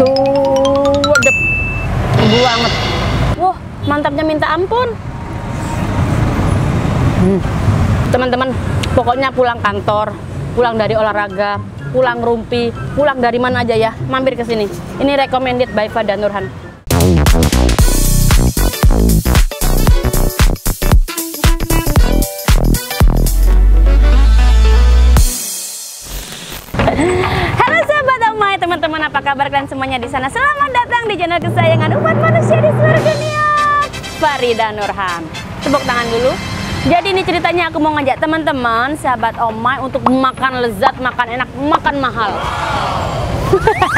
Suwedep. banget. Wah, mantapnya minta ampun. Hmm. Teman-teman, pokoknya pulang kantor, pulang dari olahraga, pulang rumpi, pulang dari mana aja ya, mampir ke sini. Ini recommended by Fada Nurhan. Teman-teman apa kabar kalian semuanya di sana? Selamat datang di channel kesayangan umat manusia di seluruh dunia. Farida Nurhan. Tepuk tangan dulu. Jadi ini ceritanya aku mau ngajak teman-teman, sahabat Omai untuk makan lezat, makan enak, makan mahal.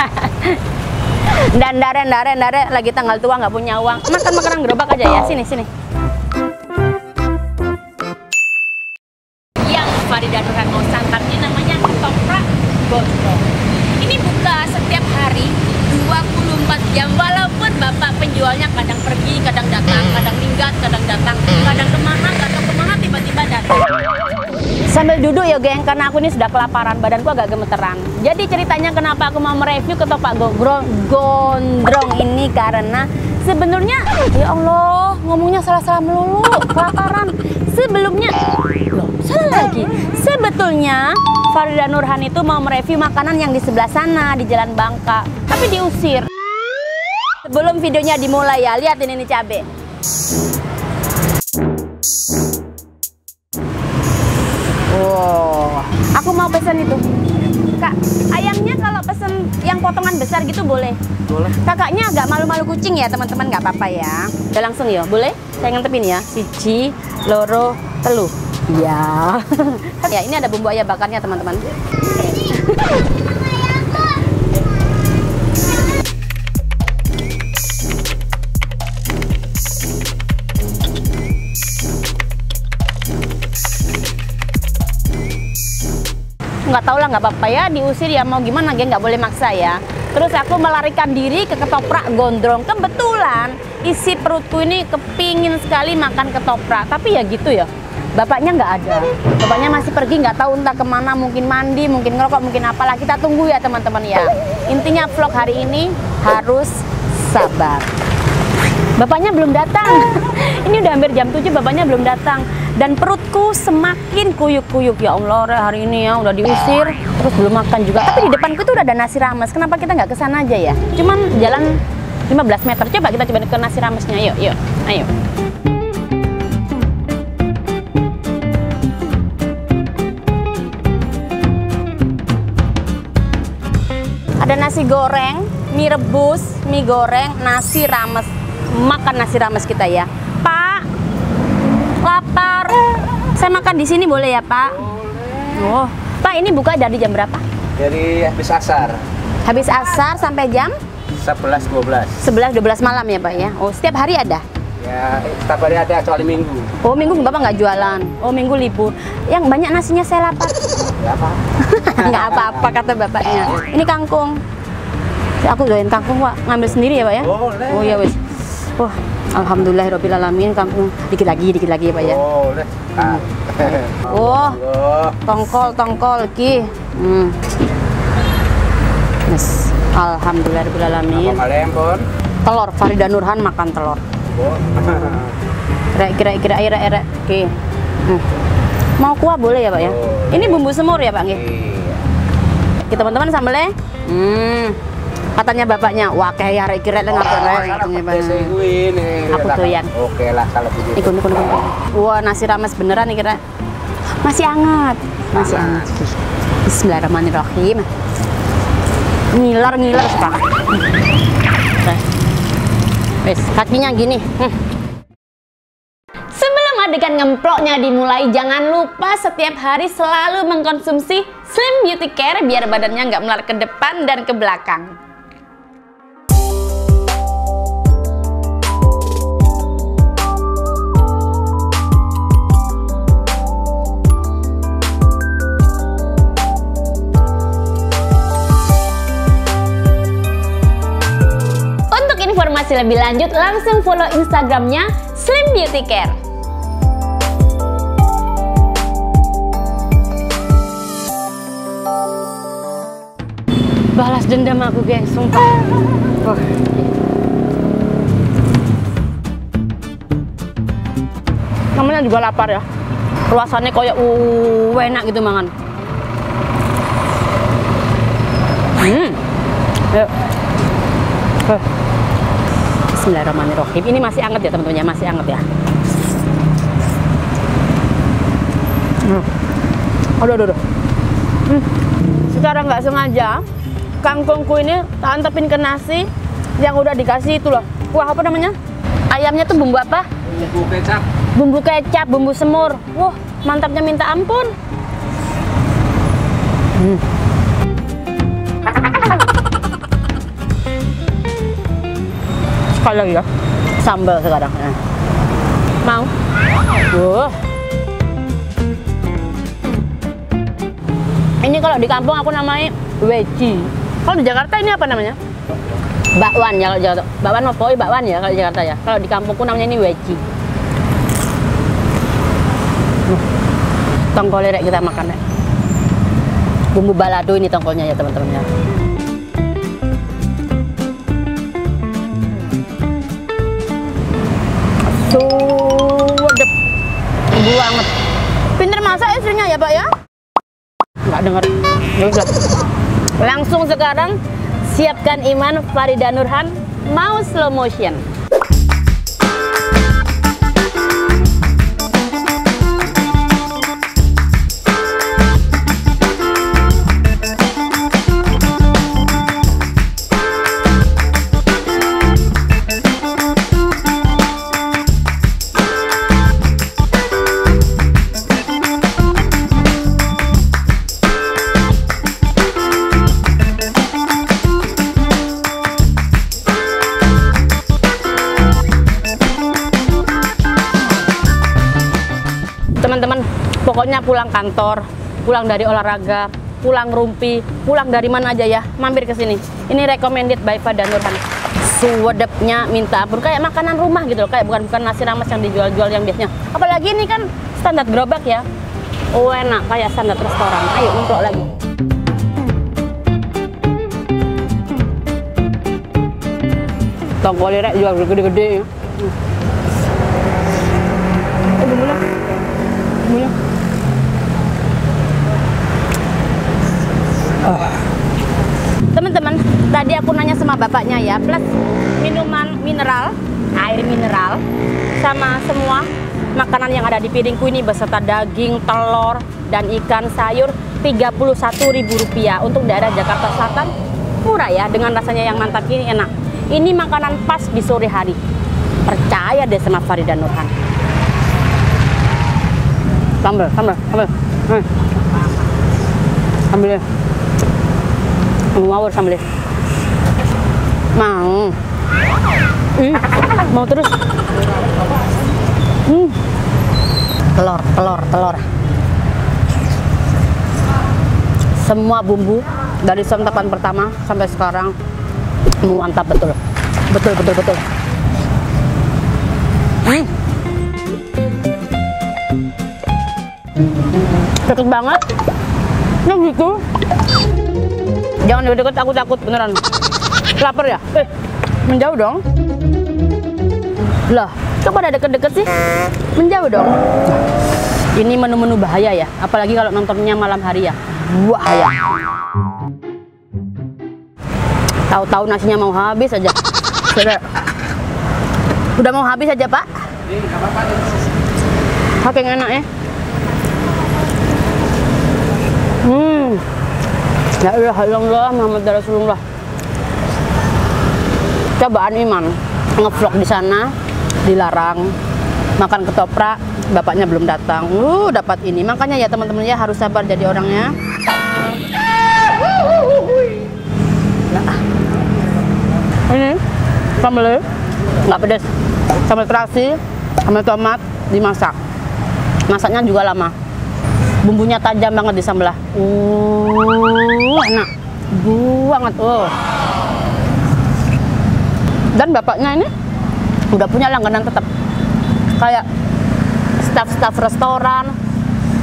Dan dare, dare, dare, lagi tanggal tua nggak punya uang, makan makanan gerobak aja ya. Sini, sini. Yang Farida Nurhan mau santap ini namanya ketoprak gondrong. Ini buka setiap hari 24 jam walaupun bapak penjualnya kadang pergi, kadang datang, kadang minggat, kadang datang, kadang ke mana, kadang ke mana tiba-tiba datang. Sambil duduk ya geng, karena aku ini sudah kelaparan, badanku agak gemeteran. Jadi ceritanya kenapa aku mau mereview ketoprak gondrong, gondrong ini karena sebenarnya ya Allah ngomongnya salah-salah melulu, kelaparan. Sebelumnya, loh salah lagi. Sebetulnya Farida Nurhan itu mau mereview makanan yang di sebelah sana di Jalan Bangka, tapi diusir. Sebelum videonya dimulai ya, lihat ini nih cabe. Potongan besar gitu boleh? Boleh. Kakaknya agak malu-malu kucing ya teman-teman, nggak apa-apa ya. Udah langsung ya, boleh? Saya ngantepin ya. Siji, loro, telu. Ya. ya, ini ada bumbu ayam bakarnya teman-teman. Nggak tahu lah nggak apa-apa ya diusir ya mau gimana geng nggak boleh maksa ya. Terus aku melarikan diri ke ketoprak gondrong. Kebetulan isi perutku ini kepingin sekali makan ketoprak. Tapi ya gitu ya bapaknya nggak ada. Bapaknya masih pergi nggak tahu entah ke mana mungkin mandi mungkin ngerokok mungkin apalah. Kita tunggu ya teman-teman ya. Intinya vlog hari ini harus sabar Bapaknya belum datang. Ini udah hampir jam 7 bapaknya belum datang. Dan perutku semakin kuyuk-kuyuk ya Allah hari ini ya udah diusir terus belum makan juga. Tapi di depanku tuh udah ada nasi rames. Kenapa kita nggak ke sana aja ya? Cuman jalan 15 meter. Coba kita coba ke nasi ramesnya. Yuk, yuk. Ayo. Ada nasi goreng, mie rebus, mie goreng, nasi rames makan nasi rames kita ya. Pak, lapar. Saya makan di sini boleh ya Pak? Boleh. Oh, Pak ini buka dari jam berapa? Dari habis asar. Habis asar sampai jam? 11 12. 11 12 malam ya Pak ya. Oh, setiap hari ada? Ya, setiap hari ada kecuali minggu. Oh, minggu Bapak nggak jualan. Oh, minggu libur. Yang banyak nasinya saya lapar. Ya apa? nggak apa-apa kata bapaknya. Ini kangkung. Aku doain kangkung, Pak. Ngambil sendiri ya, Pak ya? Boleh. Oh, ya wes. Wah, alhamdulillahirobbilalamin kangkung dikit lagi, dikit lagi ya Pak ya. Boleh. Ah. Oh, Oh. tongkol, tongkol ki. Hmm. Yes. Alhamdulillahirobbilalamin. Telur Farida Nurhan makan telur. Oh. Kira kira kira kira kira. Oke. Hmm. Mau kuah boleh ya Pak ya? Ini bumbu semur ya Pak nggih? Iya. Oke teman-teman sambelnya. Hmm. Katanya bapaknya, wah kayak katanya Pak. pedes gue ini. Aku doyan. Oke lah kalau begitu. Ikut, ikut, ikut. Wah, nasi rames beneran nih kira. Masih hangat. Masih hangat. Bismillahirrahmanirrahim. Ngiler, ngiler sekarang. Oke. Wes, kakinya gini. Hmm. Sebelum adegan ngemploknya dimulai, jangan lupa setiap hari selalu mengkonsumsi Slim Beauty Care biar badannya nggak melar ke depan dan ke belakang. Informasi lebih lanjut, langsung follow Instagramnya Slim Beauty Care. Balas dendam aku, geng, sumpah. Wah. Namanya juga lapar ya. Ruasannya kayak uh, enak gitu mangan. Hmm. Yuk. Eh. Bismillahirrahmanirrahim. Ini masih anget ya teman-teman ya, masih anget ya. Hmm. Aduh, aduh, aduh. Hmm. Secara nggak sengaja, kangkungku ini tak antepin ke nasi yang udah dikasih itu loh. Wah, apa namanya? Ayamnya tuh bumbu apa? Bumbu kecap. Bumbu kecap, bumbu semur. Wah, mantapnya minta ampun. Hmm. Sekali lagi ya, sambal sekarang. Nah. Mau? Wah. Ini kalau di kampung aku namanya weci. Kalau di Jakarta ini apa namanya? Bakwan ya kalau di Jakarta. Bakwan apa? Bakwan ya kalau di Jakarta ya. Kalau di kampungku namanya ini weci. Tongkol lirek kita makan ya. Bumbu balado ini tongkolnya ya teman-teman ya. Suwedep. Bumbu banget. Pinter masak istrinya ya pak ya? Nggak udah. Langsung sekarang siapkan Iman Farida Nurhan mau slow motion. Pokoknya pulang kantor pulang dari olahraga pulang rumpi pulang dari mana aja ya mampir ke sini. Ini recommended by Fada Nurhan suwedepnya minta ampun kayak makanan rumah gitu loh kayak bukan bukan nasi rames yang dijual-jual yang biasanya. Apalagi ini kan standar gerobak ya. Oh enak kayak standar restoran. Ayo untuk lagi. Tongkol lirek juga gede-gede ya. Oh, bumbunya. Bumbunya. Ah. Teman-teman, tadi aku nanya sama bapaknya ya, plus minuman mineral, air mineral, sama semua makanan yang ada di piringku ini beserta daging, telur, dan ikan sayur Rp31.000 untuk daerah Jakarta Selatan murah ya dengan rasanya yang mantap ini enak. Ini makanan pas di sore hari. Percaya deh sama Farida Nurhan. Sambal sambal sambal hmm. ngawur sambil mau. Hmm. mau terus? Hmm. telur telur telur. Semua bumbu dari santapan pertama sampai sekarang mantap betul. Betul betul betul. Hmm. deket banget. Nah gitu. Jangan deket-deket aku takut beneran lapar ya? Eh menjauh dong. Lah kok pada deket-deket sih. Menjauh dong. Ini menu-menu bahaya ya apalagi kalau nontonnya malam hari ya. Bahaya. Tahu-tahu nasinya mau habis aja. Sudah. Udah mau habis aja pak. Saking enak ya. Hmm. Ya ilaha illallah Muhammad Rasulullah cobaan iman. Ngevlog di sana dilarang. Makan ketoprak bapaknya belum datang. Uh dapat ini. Makanya ya teman-teman ya harus sabar jadi orangnya. Nah, ini sambal nggak pedas sambal terasi sambal tomat dimasak. Masaknya juga lama. Bumbunya tajam banget di sambelah uh enak. Banget oh dan bapaknya ini udah punya langganan tetap kayak staff-staff restoran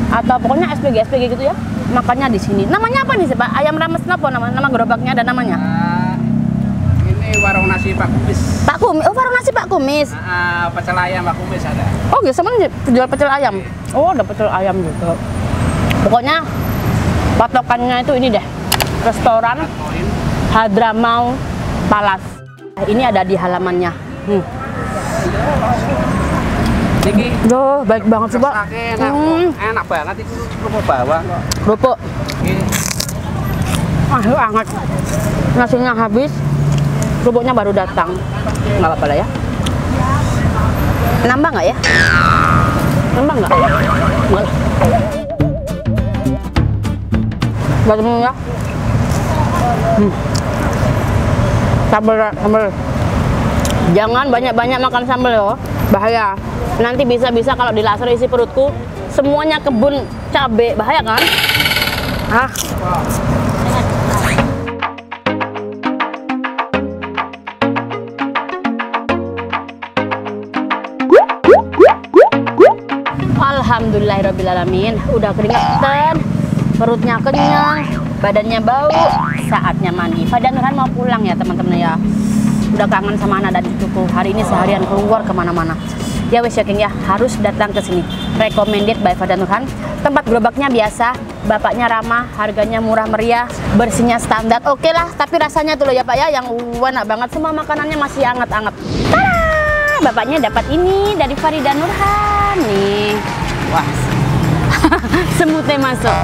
atau pokoknya SPG SPG gitu ya makannya di sini. Namanya apa nih sih Pak? Ayam rames apa nama nama gerobaknya ada namanya? Ah, ini warung nasi Pak Kumis. Pak Kumis. Oh, warung nasi Pak Kumis. Ah, pecel ayam Pak Kumis ada. Oh, gitu sama jual pecel ayam. Oh, ada pecel ayam juga. Pokoknya patokannya itu ini deh. Restoran. Hadramau Palace. Ini ada di halamannya. Hmm. Duh, baik banget sih, Pak. Enak, Hmm. enak banget itu kerupuk bawang. Kerupuk. Ah, itu hangat. Nasinya habis, kerupuknya baru datang. Nggak apa-apa lah ya. Nambah nggak ya? Nambah nggak? Nggak lah. Bagaimana ya? Hmm. Sambal, sambal. Jangan banyak-banyak makan sambal ya, bahaya. Nanti bisa-bisa kalau di laser isi perutku semuanya kebun cabe, bahaya kan? Ah, Alhamdulillahirrahmanirrahim Udah keringetan Perutnya kenyang Badannya bau Saatnya mandi. Pada Nurhan mau pulang ya teman-teman ya. Udah kangen sama anak dan cucuku. Hari ini seharian keluar ke mana-mana. Ya wes ya King ya. Harus datang ke sini. Recommended by Fada Nurhan. Tempat gerobaknya biasa. Bapaknya ramah Harganya murah meriah Bersihnya standar. Oke lah Tapi rasanya tuh loh ya Pak ya Yang enak banget. Semua makanannya masih anget-anget! Bapaknya dapat ini dari Farida Nurhan nih. Wah, semutnya masuk.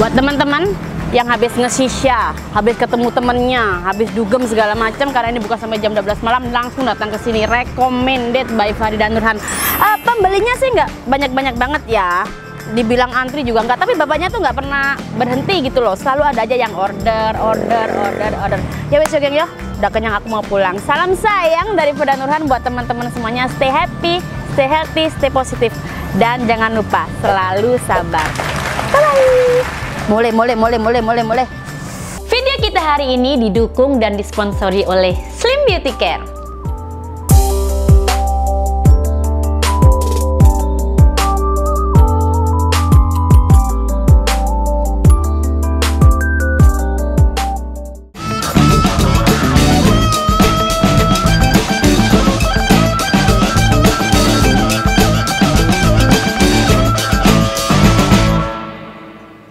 Buat teman-teman yang habis ngesisya, habis ketemu temennya, habis dugem segala macam karena ini buka sampai jam 12 malam langsung datang ke sini recommended by Farida Nurhan. Eh, pembelinya sih nggak banyak-banyak banget ya. Dibilang antri juga nggak, tapi bapaknya tuh nggak pernah berhenti gitu loh. Selalu ada aja yang order, order, order, order. Ya wes ya geng ya, udah kenyang aku mau pulang. Salam sayang dari Farida Nurhan buat teman-teman semuanya. Stay happy, stay healthy, stay positif. Dan jangan lupa selalu sabar. Bye. Mulai, mulai, mulai, mulai, mulai, mulai. Video kita hari ini didukung dan disponsori oleh Slim Beauty Care.